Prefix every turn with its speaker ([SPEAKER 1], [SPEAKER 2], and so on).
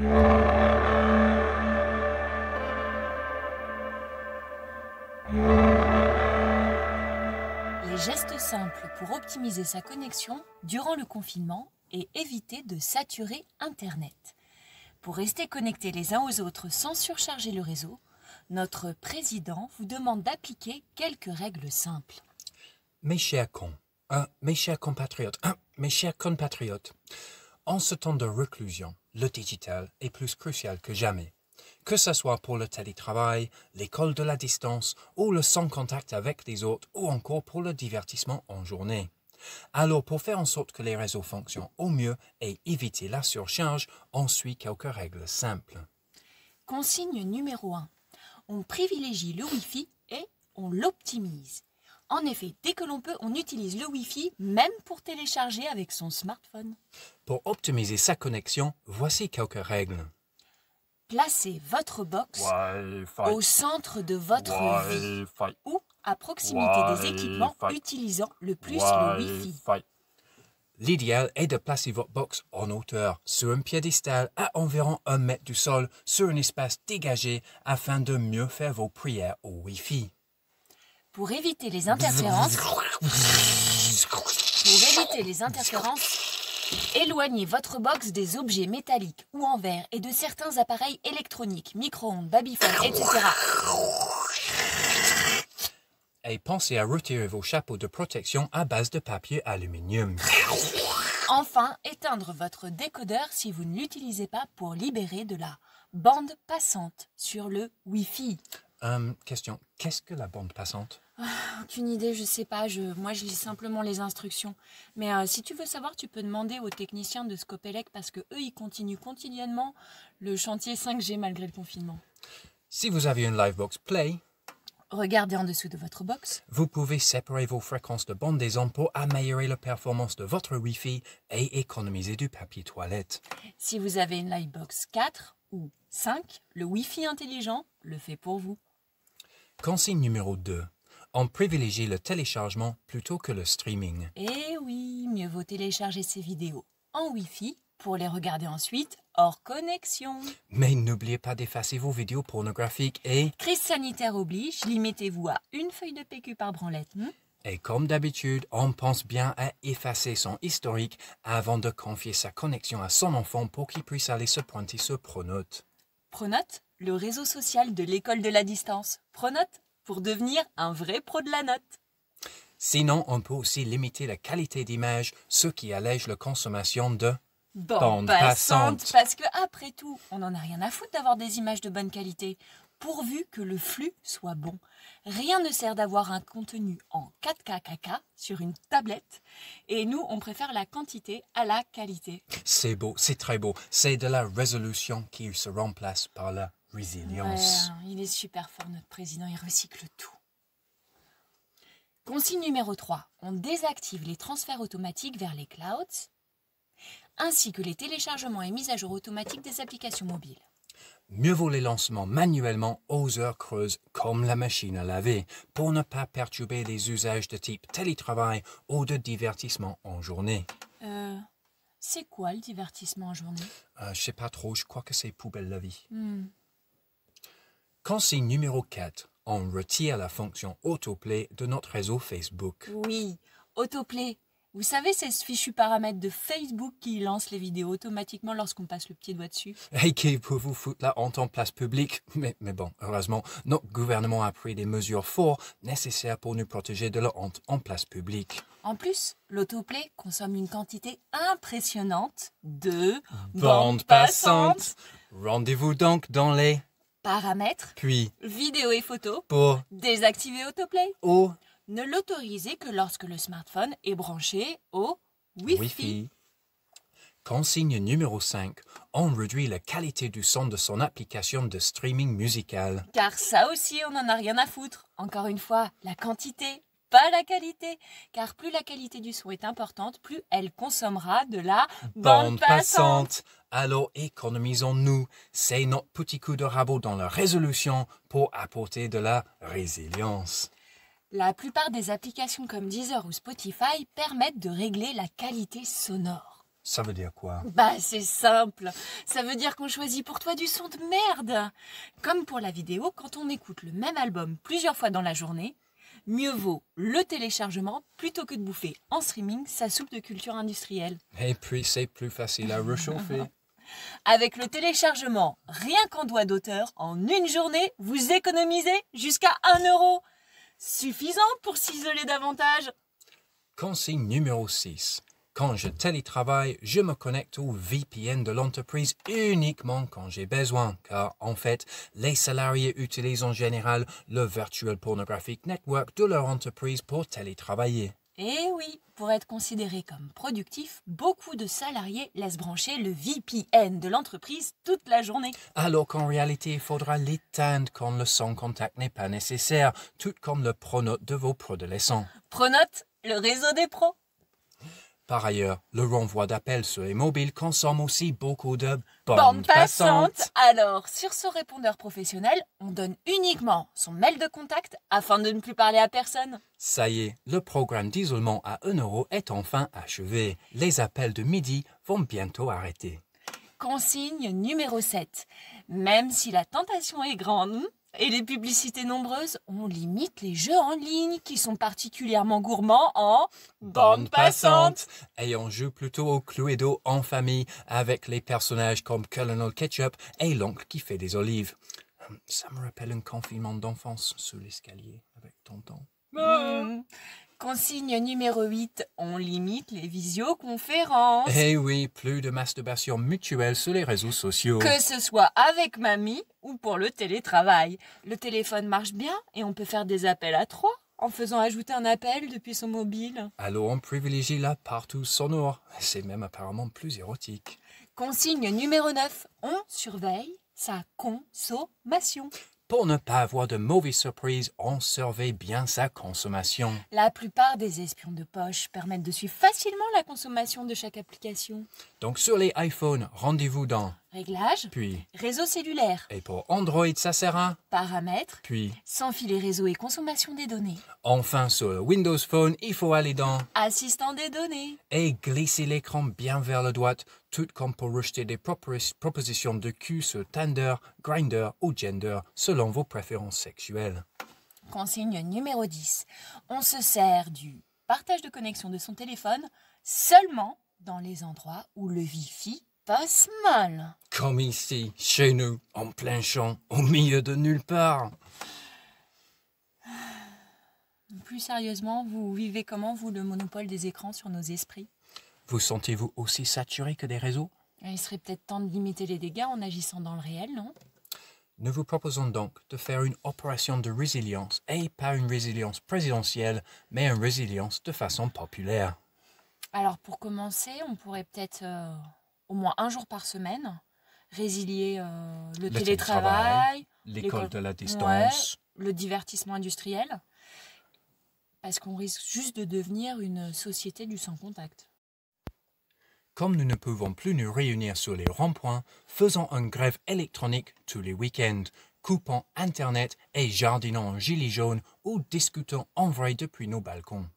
[SPEAKER 1] Les gestes simples pour optimiser sa connexion durant le confinement et éviter de saturer Internet. Pour rester connectés les uns aux autres sans surcharger le réseau, notre président vous demande d'appliquer quelques règles simples.
[SPEAKER 2] Mes chers cons, euh, compatriotes, euh, mes chers compatriotes, en ce temps de reclusion, le digital est plus crucial que jamais. Que ce soit pour le télétravail, l'école de la distance, ou le sans contact avec les autres, ou encore pour le divertissement en journée. Alors, pour faire en sorte que les réseaux fonctionnent au mieux et éviter la surcharge, on suit quelques règles simples.
[SPEAKER 1] Consigne numéro 1. On privilégie le Wi-Fi et on l'optimise. En effet, dès que l'on peut, on utilise le Wi-Fi même pour télécharger avec son smartphone.
[SPEAKER 2] Pour optimiser sa connexion, voici quelques règles.
[SPEAKER 1] Placez votre box
[SPEAKER 3] Wi-Fi.
[SPEAKER 1] au centre de votre vie
[SPEAKER 3] Wi-Fi.
[SPEAKER 1] ou à proximité des équipements utilisant le plus le Wi-Fi.
[SPEAKER 3] Wi-Fi.
[SPEAKER 2] L'idéal est de placer votre box en hauteur, sur un piédestal à environ un mètre du sol, sur un espace dégagé, afin de mieux faire vos prières au Wi-Fi.
[SPEAKER 1] Pour éviter les interférences, pour éviter les interférences, éloignez votre box des objets métalliques ou en verre et de certains appareils électroniques, micro-ondes, babyphone, etc.
[SPEAKER 2] Et pensez à retirer vos chapeaux de protection à base de papier aluminium.
[SPEAKER 1] Enfin, éteindre votre décodeur si vous ne l'utilisez pas pour libérer de la bande passante sur le Wi-Fi.
[SPEAKER 2] Hum, question, qu'est-ce que la bande passante?
[SPEAKER 1] Aucune idée, je sais pas. Je, moi, je lis simplement les instructions. Mais euh, si tu veux savoir, tu peux demander aux techniciens de Scopelec parce que eux, ils continuent quotidiennement le chantier 5G malgré le confinement.
[SPEAKER 2] Si vous avez une Livebox Play,
[SPEAKER 1] Regardez en dessous de votre box.
[SPEAKER 2] vous pouvez séparer vos fréquences de bandaison pour améliorer la performance de votre Wi-Fi et économiser du papier toilette.
[SPEAKER 1] Si vous avez une Livebox 4 ou 5, le Wi-Fi intelligent le fait pour vous.
[SPEAKER 2] Consigne numéro 2. On privilégie le téléchargement plutôt que le streaming.
[SPEAKER 1] Eh oui, mieux vaut télécharger ces vidéos en Wi-Fi pour les regarder ensuite hors connexion.
[SPEAKER 2] Mais n'oubliez pas d'effacer vos vidéos pornographiques et,
[SPEAKER 1] Crise sanitaire oblige, limitez-vous à une feuille de PQ par branlette. hmm?
[SPEAKER 2] Et comme d'habitude, on pense bien à effacer son historique avant de confier sa connexion à son enfant pour qu'il puisse aller se pointer sur Pronote.
[SPEAKER 1] Pronote, le réseau social de l'école de la distance. Pronote, pour devenir un vrai pro de la note.
[SPEAKER 2] Sinon, on peut aussi limiter la qualité d'image, ce qui allège la consommation de
[SPEAKER 1] Bande,
[SPEAKER 2] Bande
[SPEAKER 1] passante.
[SPEAKER 2] passante.
[SPEAKER 1] Parce que après tout, on n'en a rien à foutre d'avoir des images de bonne qualité, pourvu que le flux soit bon. Rien ne sert d'avoir un contenu en 4K sur une tablette, et nous, on préfère la quantité à la qualité.
[SPEAKER 2] C'est beau, c'est très beau. C'est de la résolution qui se remplace par la résilience.
[SPEAKER 1] Ouais, il est super fort, notre président, il recycle tout. Consigne numéro 3. On désactive les transferts automatiques vers les clouds, ainsi que les téléchargements et mises à jour automatiques des applications mobiles.
[SPEAKER 2] Mieux vaut les lancements manuellement aux heures creuses comme la machine à laver pour ne pas perturber les usages de type télétravail ou de divertissement en journée.
[SPEAKER 1] Euh, c'est quoi le divertissement en journée?
[SPEAKER 2] Euh, je sais pas trop, je crois que c'est poubelle la vie.
[SPEAKER 1] Hmm,
[SPEAKER 2] Consigne numéro 4. On retire la fonction autoplay de notre réseau Facebook.
[SPEAKER 1] Oui, autoplay. Vous savez, c'est ce fichu paramètre de Facebook qui lance les vidéos automatiquement lorsqu'on passe le petit doigt dessus?
[SPEAKER 2] Et qui peut vous foutre la honte en place publique? Mais, mais bon, heureusement, notre gouvernement a pris des mesures fortes nécessaires pour nous protéger de la honte en place publique.
[SPEAKER 1] En plus, l'autoplay consomme une quantité impressionnante de
[SPEAKER 2] Bande passante. Rendez-vous donc dans les
[SPEAKER 1] Paramètres,
[SPEAKER 2] puis
[SPEAKER 1] vidéo et photos,
[SPEAKER 2] pour
[SPEAKER 1] désactiver autoplay.
[SPEAKER 2] au
[SPEAKER 1] Ne l'autorisez que lorsque le smartphone est branché au Wi-Fi.
[SPEAKER 2] Wi-Fi. Consigne numéro 5. On réduit la qualité du son de son application de streaming musical.
[SPEAKER 1] Car ça aussi, on n'en a rien à foutre. Encore une fois, la quantité, pas la qualité. Car plus la qualité du son est importante, plus elle consommera de la bande, passante.
[SPEAKER 2] Alors économisons-nous. C'est notre petit coup de rabot dans la résolution pour apporter de la résilience.
[SPEAKER 1] La plupart des applications comme Deezer ou Spotify permettent de régler la qualité sonore.
[SPEAKER 2] Ça veut dire quoi?
[SPEAKER 1] Bah c'est simple. Ça veut dire qu'on choisit pour toi du son de merde. Comme pour la vidéo, quand on écoute le même album plusieurs fois dans la journée, mieux vaut le téléchargement plutôt que de bouffer en streaming sa soupe de culture industrielle.
[SPEAKER 2] Et puis c'est plus facile à réchauffer.
[SPEAKER 1] Avec le téléchargement rien qu'en doigt d'auteur, en une journée, vous économisez jusqu'à 1 euro. Suffisant pour s'isoler davantage.
[SPEAKER 2] Consigne numéro 6. Quand je télétravaille, je me connecte au VPN de l'entreprise uniquement quand j'ai besoin, car en fait, les salariés utilisent en général le Virtual Pornographic Network de leur entreprise pour télétravailler.
[SPEAKER 1] Et oui, pour être considéré comme productif, beaucoup de salariés laissent brancher le VPN de l'entreprise toute la journée.
[SPEAKER 2] Alors qu'en réalité, il faudra l'éteindre quand le sans contact n'est pas nécessaire, tout comme le pronote de vos prodolescents.
[SPEAKER 1] Pronote, le réseau des pros.
[SPEAKER 2] Par ailleurs, le renvoi d'appels sur les mobiles consomme aussi beaucoup de
[SPEAKER 1] Bande
[SPEAKER 2] bandes
[SPEAKER 1] passante.
[SPEAKER 2] passantes.
[SPEAKER 1] Alors, sur ce répondeur professionnel, on donne uniquement son mail de contact afin de ne plus parler à personne.
[SPEAKER 2] Ça y est, le programme d'isolement à 1 euro est enfin achevé. Les appels de midi vont bientôt arrêter.
[SPEAKER 1] Consigne numéro 7. Même si la tentation est grande et les publicités nombreuses, on limite les jeux en ligne qui sont particulièrement gourmands en bande passante.
[SPEAKER 2] Et on joue plutôt au Cluedo en famille avec les personnages comme Colonel Ketchup et l'oncle qui fait des olives. Ça me rappelle un confinement d'enfance sous l'escalier avec tonton.
[SPEAKER 1] Hmm. Consigne numéro 8. On limite les visioconférences.
[SPEAKER 2] Eh oui, plus de masturbation mutuelle sur les réseaux sociaux.
[SPEAKER 1] Que ce soit avec mamie ou pour le télétravail. Le téléphone marche bien et on peut faire des appels à trois en faisant ajouter un appel depuis son mobile.
[SPEAKER 2] Alors on privilégie la partout sonore. C'est même apparemment plus érotique.
[SPEAKER 1] Consigne numéro 9. On surveille sa consommation.
[SPEAKER 2] Pour ne pas avoir de mauvaises surprises, on surveille bien sa consommation.
[SPEAKER 1] La plupart des espions de poche permettent de suivre facilement la consommation de chaque application.
[SPEAKER 2] Donc sur les iPhones, rendez-vous dans
[SPEAKER 1] Réglages,
[SPEAKER 2] puis
[SPEAKER 1] réseau cellulaire,
[SPEAKER 2] et pour Android, ça sert à
[SPEAKER 1] paramètres,
[SPEAKER 2] puis
[SPEAKER 1] sans filer réseau et consommation des données,
[SPEAKER 2] enfin sur le Windows Phone, il faut aller dans
[SPEAKER 1] assistant des données.
[SPEAKER 2] et glisser l'écran bien vers la droite, tout comme pour rejeter des propos- propositions de cul sur Tinder, Grindr ou Gender, selon vos préférences sexuelles.
[SPEAKER 1] Consigne numéro 10. On se sert du partage de connexion de son téléphone seulement dans les endroits où le Wi-Fi passe mal.
[SPEAKER 2] Comme ici, chez nous, en plein champ, au milieu de nulle part.
[SPEAKER 1] Plus sérieusement, vous vivez comment, vous, le monopole des écrans sur nos esprits?
[SPEAKER 2] Vous sentez-vous aussi saturé que des réseaux?
[SPEAKER 1] Il serait peut-être temps de limiter les dégâts en agissant dans le réel, non?
[SPEAKER 2] Nous vous proposons donc de faire une opération de résilience, et pas une résilience présidentielle, mais une résilience de façon populaire.
[SPEAKER 1] Alors pour commencer, on pourrait peut-être euh, au moins un jour par semaine résilier euh, le,
[SPEAKER 2] Le
[SPEAKER 1] télétravail, L'école
[SPEAKER 2] de la distance.
[SPEAKER 1] le divertissement industriel, parce qu'on risque juste de devenir une société du sans contact.
[SPEAKER 2] Comme nous ne pouvons plus nous réunir sur les ronds-points, faisons une grève électronique tous les week-ends, coupons Internet et jardinons en gilet jaune ou discutons en vrai depuis nos balcons.